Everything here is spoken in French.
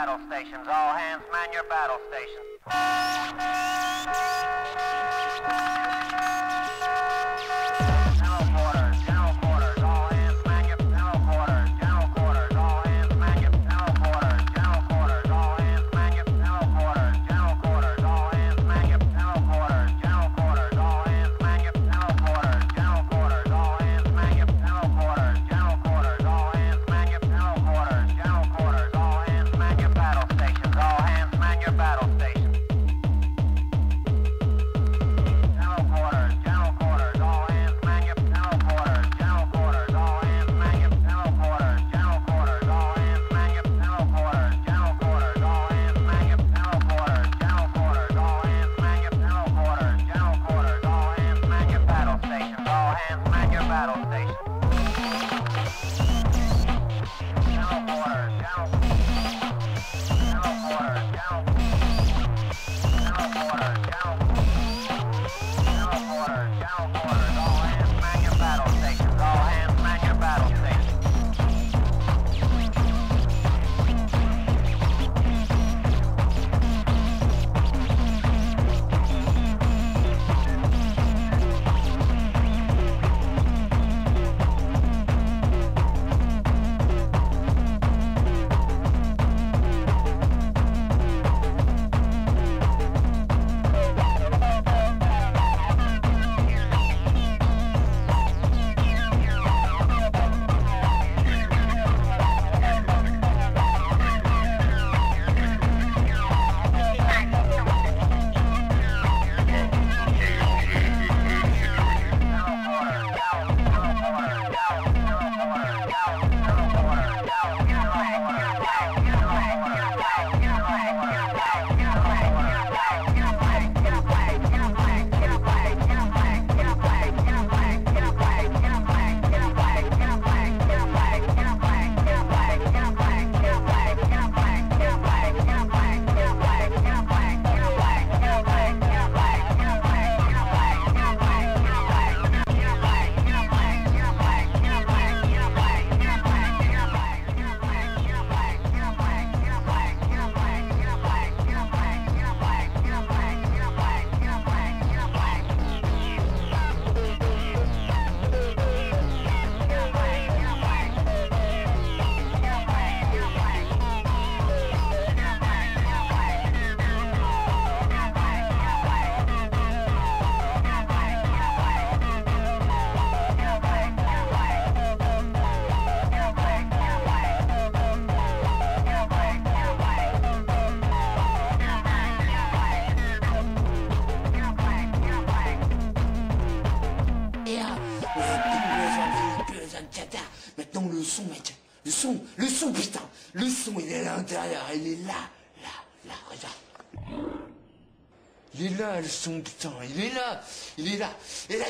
battle stations. All hands man your battle stations. l'intérieur, il est là, là, là, regarde. Il est là, le son, de temps, il est là, il est là. Et là,